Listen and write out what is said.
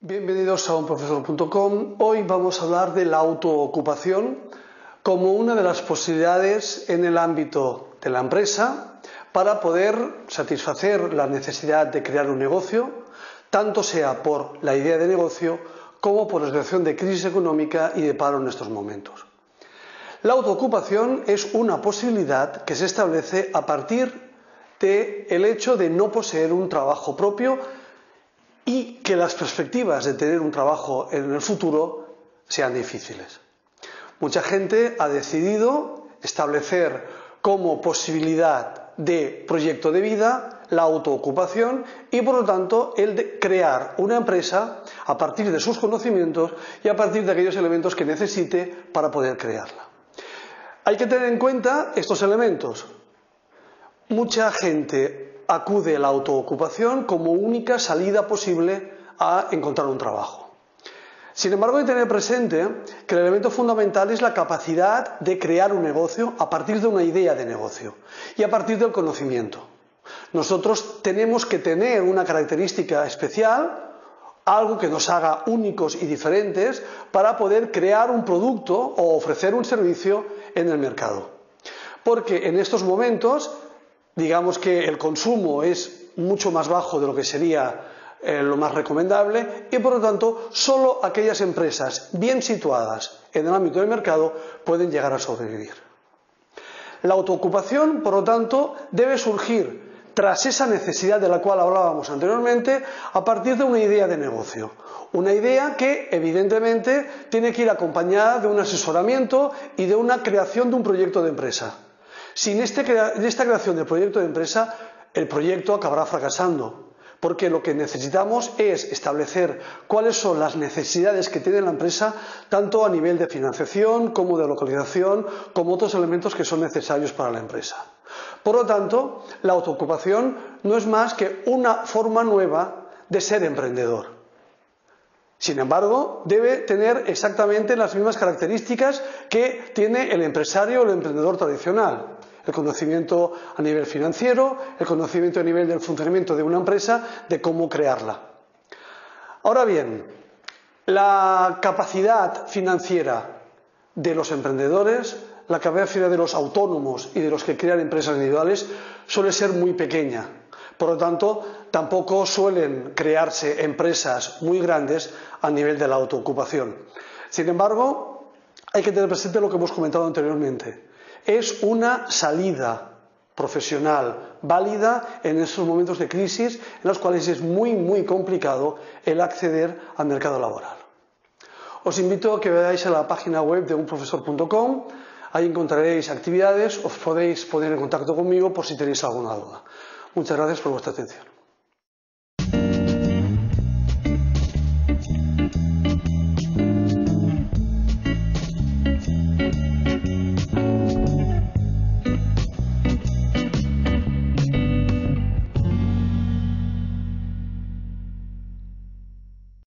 Bienvenidos a unprofesor.com. Hoy vamos a hablar de la autoocupación como una de las posibilidades en el ámbito de la empresa para poder satisfacer la necesidad de crear un negocio, tanto sea por la idea de negocio como por la situación de crisis económica y de paro en estos momentos. La autoocupación es una posibilidad que se establece a partir del hecho de no poseer un trabajo propio y que las perspectivas de tener un trabajo en el futuro sean difíciles. Mucha gente ha decidido establecer como posibilidad de proyecto de vida la autoocupación y por lo tanto el de crear una empresa a partir de sus conocimientos y a partir de aquellos elementos que necesite para poder crearla. Hay que tener en cuenta estos elementos. Mucha gente acude a la autoocupación como única salida posible a encontrar un trabajo. Sin embargo, hay que tener presente que el elemento fundamental es la capacidad de crear un negocio a partir de una idea de negocio y a partir del conocimiento. Nosotros tenemos que tener una característica especial, algo que nos haga únicos y diferentes para poder crear un producto o ofrecer un servicio en el mercado. Porque en estos momentos digamos que el consumo es mucho más bajo de lo que sería eh, lo más recomendable y por lo tanto solo aquellas empresas bien situadas en el ámbito del mercado pueden llegar a sobrevivir. La autoocupación, por lo tanto, debe surgir tras esa necesidad de la cual hablábamos anteriormente a partir de una idea de negocio. Una idea que, evidentemente, tiene que ir acompañada de un asesoramiento y de una creación de un proyecto de empresa. Sin este esta creación del proyecto de empresa, el proyecto acabará fracasando, porque lo que necesitamos es establecer cuáles son las necesidades que tiene la empresa, tanto a nivel de financiación como de localización, como otros elementos que son necesarios para la empresa. Por lo tanto, la autoocupación no es más que una forma nueva de ser emprendedor. Sin embargo, debe tener exactamente las mismas características que tiene el empresario o el emprendedor tradicional el conocimiento a nivel financiero, el conocimiento a nivel del funcionamiento de una empresa, de cómo crearla. Ahora bien, la capacidad financiera de los emprendedores, la capacidad de los autónomos y de los que crean empresas individuales suele ser muy pequeña. Por lo tanto, tampoco suelen crearse empresas muy grandes a nivel de la autoocupación. Sin embargo, hay que tener presente lo que hemos comentado anteriormente es una salida profesional válida en esos momentos de crisis en los cuales es muy, muy complicado el acceder al mercado laboral. Os invito a que veáis a la página web de unprofesor.com. Ahí encontraréis actividades, os podéis poner en contacto conmigo por si tenéis alguna duda. Muchas gracias por vuestra atención.